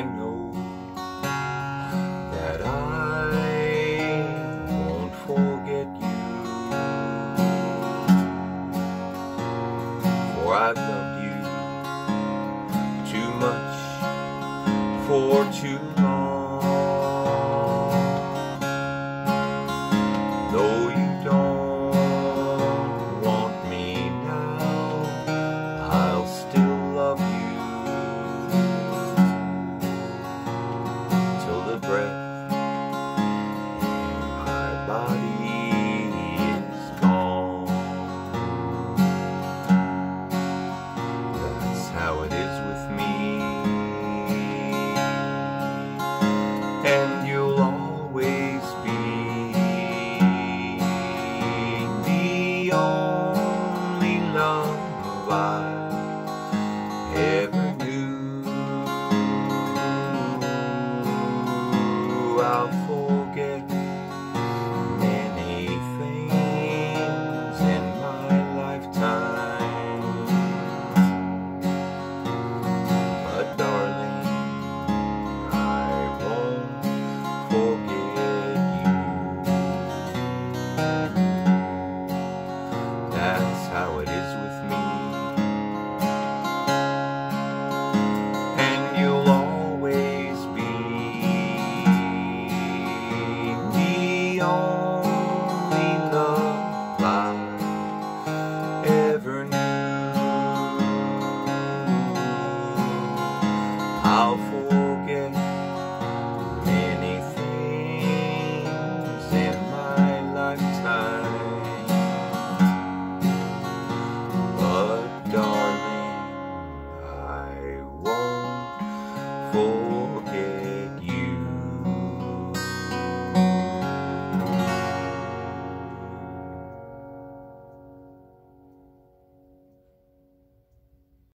I know that I won't forget you. For I've loved you too much for too long. I ever knew. I. only love I ever knew. I'll forget many things in my lifetime. But darling, I won't